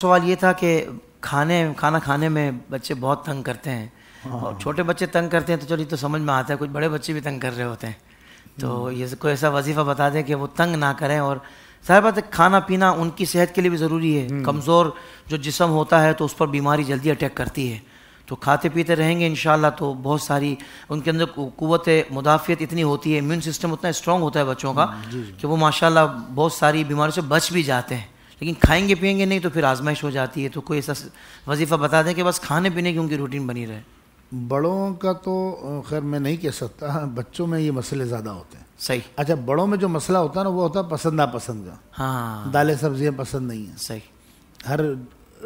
सवाल ये था कि खाने खाना खाने में बच्चे बहुत तंग करते हैं हाँ। और छोटे बच्चे तंग करते हैं तो चलिए तो समझ में आता है कुछ बड़े बच्चे भी तंग कर रहे होते हैं तो हम्म। ये कोई ऐसा वजीफ़ा बता दें कि वो तंग ना करें और सारी बात है खाना पीना उनकी सेहत के लिए भी ज़रूरी है हम्म। कमज़ोर जो जिसम होता है तो उस पर बीमारी जल्दी अटैक करती है तो खाते पीते रहेंगे इन तो बहुत सारी उनके अंदर कुत मुदाफ़ियत इतनी होती है इम्यून सिस्टम उतना स्ट्रॉन्ग होता है बच्चों का हम्म, कि वो माशाल्लाह बहुत सारी बीमारियों से बच भी जाते हैं लेकिन खाएँगे पिएँगे नहीं तो फिर आजमाइश हो जाती है। तो कोई ऐसा वजीफ़ा बता दें कि बस खाने पीने की उनकी रूटीन बनी रहे। बड़ों का तो खैर मैं नहीं कह सकता बच्चों में ये मसले ज़्यादा होते हैं। सही। अच्छा बड़ों में जो मसला होता है ना वो होता है पसंद नापसंद का। हाँ। दालें सब्ज़ियाँ पसंद नहीं है। सही। हर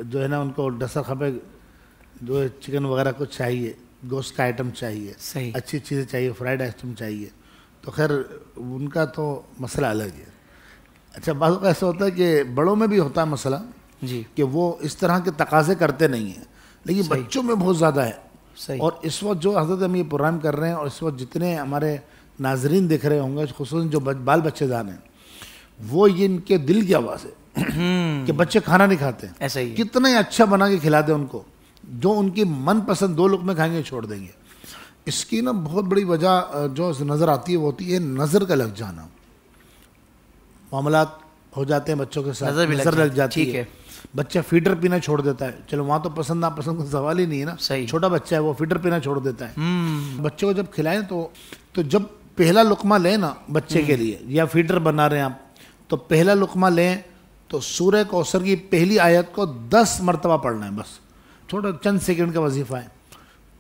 जो है ना उनको डसा खपे जो है चिकन वगैरह कुछ चाहिए गोश्त का आइटम चाहिए सही। अच्छी चीज़ें चाहिए फ्राइड आइटम चाहिए तो खैर उनका तो मसला अलग है। अच्छा बात ऐसा होता है कि बड़ों में भी होता है मसला जी। कि वो इस तरह के तकाजे करते नहीं हैं। लेकिन बच्चों में बहुत ज़्यादा है। सही। और इस वक्त जो हज़रत हम ये प्रोग्राम कर रहे हैं और इस वक्त जितने हमारे नाजरीन देख रहे होंगे खसूस जो बाल बच्चेदान हैं वो ये इनके दिल की आवाज़ है कि बच्चे खाना नहीं खाते। ऐसा ही है। कितना ही अच्छा बना के खिला दे उनको। जो उनकी मनपसंद दो लोग में खाएँगे छोड़ देंगे। इसकी ना बहुत बड़ी वजह जो नज़र आती है वो होती है नज़र का लग जाना। मामला हो जाते हैं बच्चों के साथ नज़र भी लग नज़र लग जाती- है। है। बच्चा फीडर पीना छोड़ देता है। चलो वहाँ तो पसंद नापसंद का सवाल ही नहीं है ना। सही। छोटा बच्चा है वो फीडर पीना छोड़ देता है। हम्म। बच्चे को जब खिलाएँ तो तो जब पहला लुकमा लें ना बच्चे के लिए या फीडर बना रहे हैं आप तो पहला लुकमा लें तो सूर्य कौसर की पहली आयत को दस मरतबा पढ़ना है बस। थोड़ा चंद सेकंड का वजीफा है।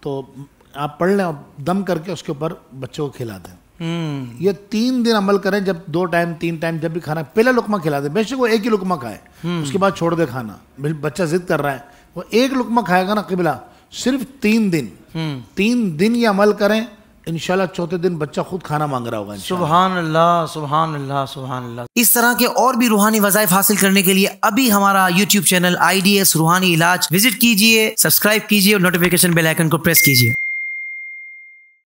तो आप पढ़ लें और दम करके उसके ऊपर बच्चों को खिला दें। हम्म। ये तीन दिन अमल करें जब दो टाइम तीन टाइम जब भी खाना पहला लुकमा खिला दे बेशक वो एक ही लुकमा खाए उसके बाद छोड़ दे खाना। बच्चा जिद कर रहा है। वो एक लुकमा खाएगा ना किबला सिर्फ़ तीन दिन। हम्म। तीन दिन ये अमल करें इंशाल्लाह चौथे दिन बच्चा खुद खाना मांग रहा होगा इंशाल्लाह। सुबहान अल्लाह सुबहान अल्लाह सुबहान अल्लाह इस तरह के और भी रूहानी वजायफ हासिल करने के लिए अभी हमारा YouTube channel I D S Roohani Ilaj visit कीजिए सब्सक्राइब कीजिए और नोटिफिकेशन बेल आइकन को प्रेस कीजिए।